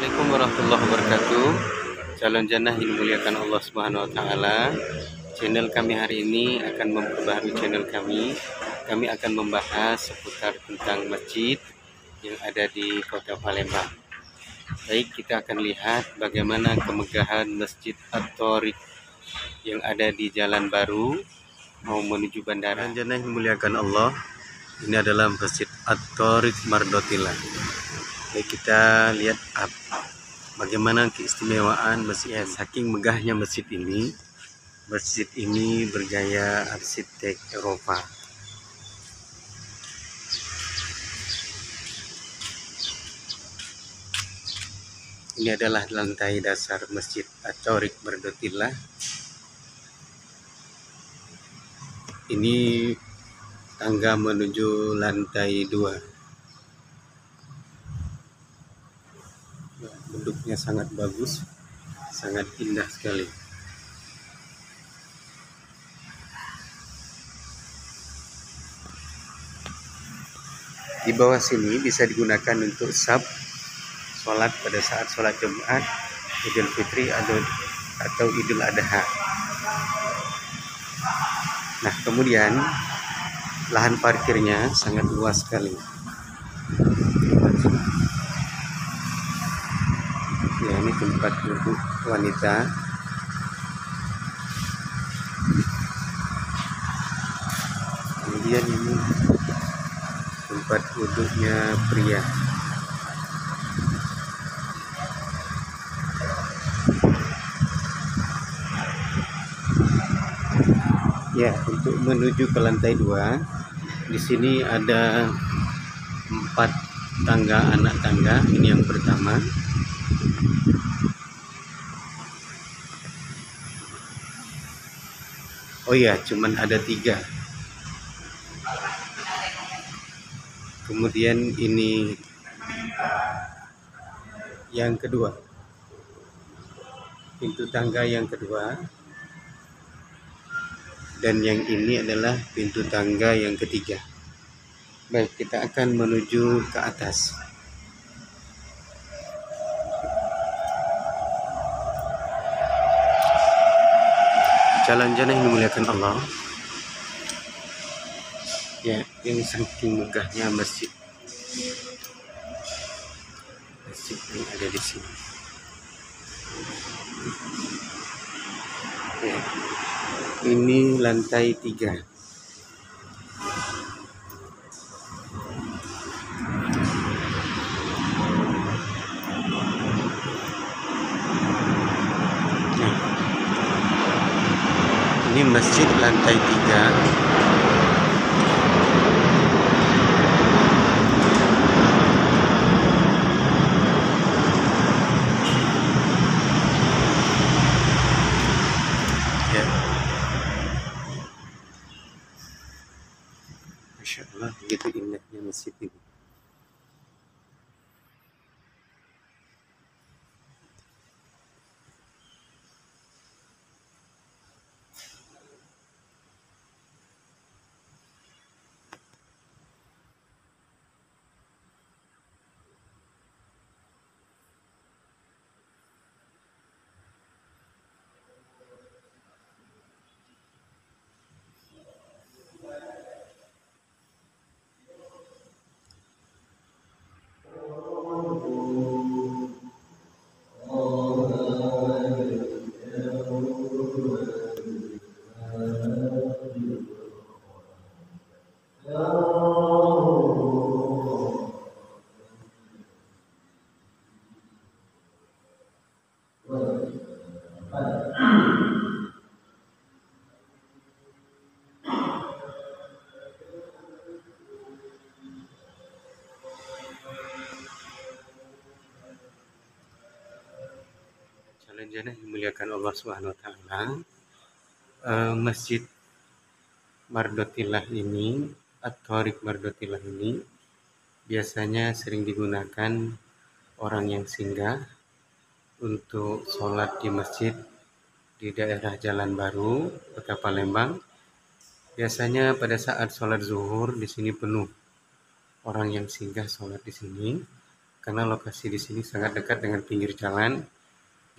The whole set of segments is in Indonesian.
Assalamualaikum warahmatullahi wabarakatuh. Calon jannah yang dimuliakan Allah Subhanahu wa taala. Channel kami hari ini akan memperbaharui channel kami. Kami akan membahas seputar tentang masjid yang ada di Kota Palembang. Baik, kita akan lihat bagaimana kemegahan Masjid At-Tariq yang ada di Jalan Baru mau menuju bandara. Calon jannah yang dimuliakan Allah. Ini adalah Masjid At-Tariq Mardotilah. Baik kita lihat up. bagaimana keistimewaan masjid. Saking megahnya masjid ini, masjid ini bergaya arsitek Eropa. Ini adalah lantai dasar Masjid Atorik Berdotilah. Ini tangga menuju lantai dua. Bentuknya sangat bagus sangat indah sekali. Di bawah sini bisa digunakan untuk sub sholat pada saat sholat Jumat Idul Fitri atau atau Idul Adha. Nah kemudian lahan parkirnya sangat luas sekali ya ini tempat duduk wanita. Kemudian ini tempat duduknya pria. Ya untuk menuju ke lantai dua di sini ada empat tangga anak tangga. Ini yang pertama Oh iya, cuman ada tiga. Kemudian ini yang kedua. Pintu tangga yang kedua. Dan yang ini adalah pintu tangga yang ketiga. Baik, kita akan menuju ke atas. Jalan-jalan yang dimuliakan Allah. Ya ini saking megahnya masjid. Masjid yang ada di sini. Ya. Ini lantai tiga ini masjid lantai tiga. Ya. Masya Allah begitu indahnya masjid ini jannah dimuliakan Allah Subhanahu wa taala. Uh, Masjid Mardotilah ini atau Rik Mardotilah ini biasanya sering digunakan orang yang singgah untuk sholat di masjid di daerah Jalan Baru, Kota Palembang. Biasanya pada saat sholat zuhur di sini penuh orang yang singgah sholat di sini karena lokasi di sini sangat dekat dengan pinggir jalan.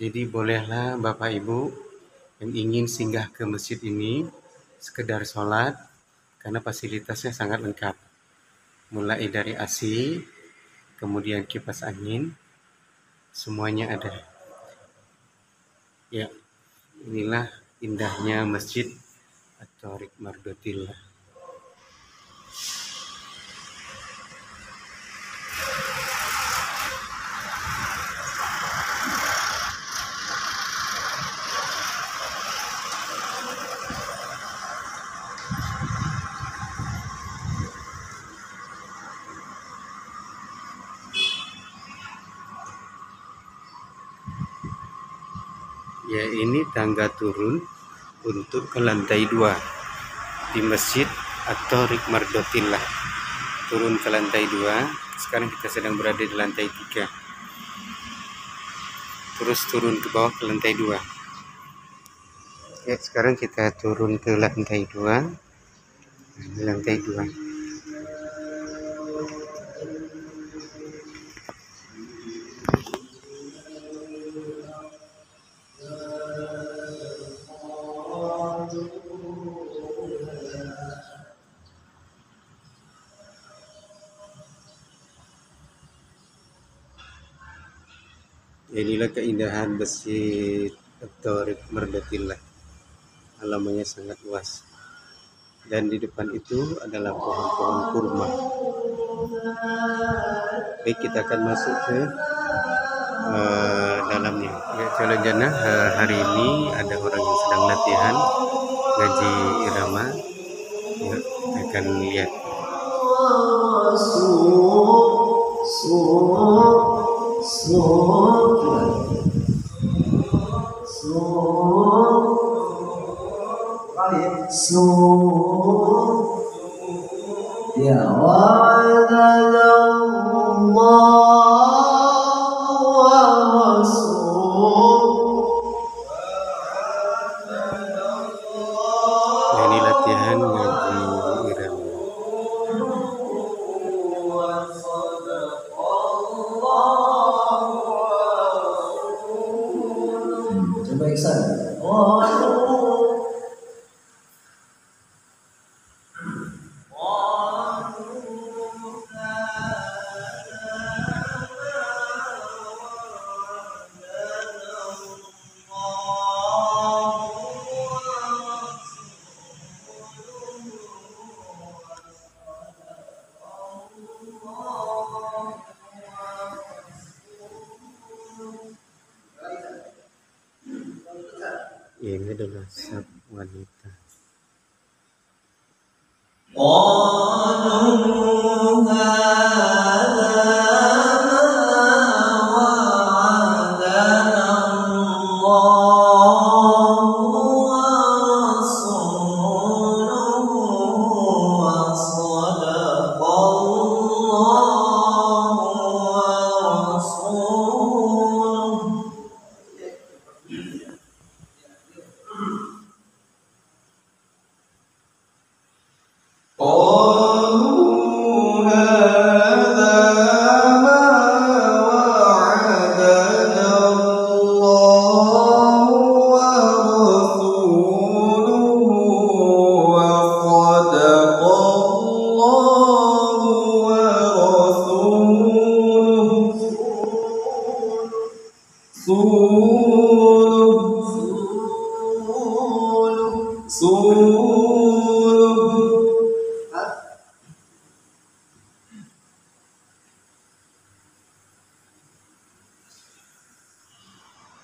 Jadi bolehlah Bapak Ibu yang ingin singgah ke masjid ini sekedar sholat karena fasilitasnya sangat lengkap. Mulai dari AC, kemudian kipas angin, semuanya ada. Ya, inilah indahnya masjid Atorik Mardotillah. Ya ini tangga turun untuk ke lantai dua di masjid atau Mardotillah turun ke lantai dua sekarang kita sedang berada di lantai tiga. Terus turun ke bawah ke lantai dua. Ya sekarang kita turun ke lantai dua. Lantai dua inilah keindahan masjid Torik Merdatillah halamannya sangat luas. Dan di depan itu adalah pohon-pohon kurma. Baik kita akan masuk ke uh, dalamnya. Ya calon jannah uh, hari ini ada orang yang sedang latihan ngaji irama. Ya, akan lihat Ya ini 我。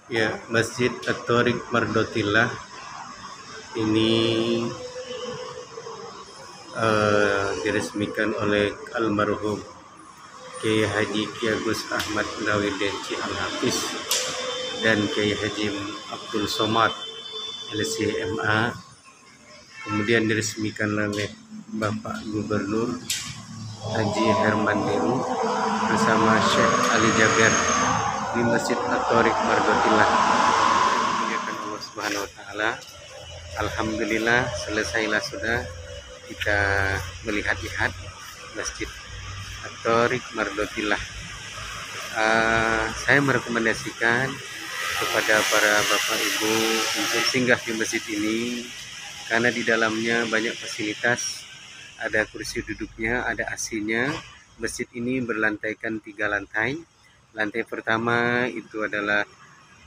Ya, Masjid At-Tariq Mardotillah ini eh, diresmikan oleh almarhum Kiai Haji Ki Agus Ahmad Nawidenci Al-Hafiz dan Kiai Haji Abdul Somad LCMA kemudian diresmikan oleh Bapak Gubernur Haji Herman Deru bersama Syekh Ali Jaber di Masjid At-Tariq Mardotillah. Allah Subhanahu wa taala. Alhamdulillah selesailah sudah kita melihat-lihat Masjid At-Tariq uh, saya merekomendasikan kepada para bapak ibu untuk singgah di masjid ini karena di dalamnya banyak fasilitas ada kursi duduknya ada AC-nya masjid ini berlantaikan tiga lantai lantai pertama itu adalah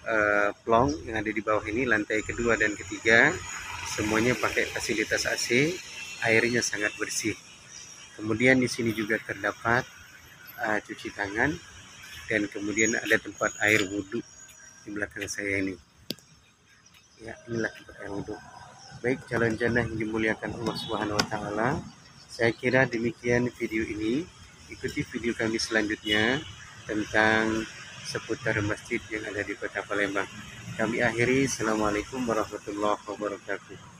uh, plong yang ada di bawah ini lantai kedua dan ketiga. Semuanya pakai fasilitas AC airnya sangat bersih. Kemudian di sini juga terdapat uh, cuci tangan dan kemudian ada tempat air wudhu di belakang saya ini. Ya inilah tempat air wudhu. Baik calon jannah yang dimuliakan Allah Subhanahu wa taala saya kira demikian video ini. Ikuti video kami selanjutnya tentang seputar masjid yang ada di kota Palembang. Kami akhiri. Assalamualaikum warahmatullahi wabarakatuh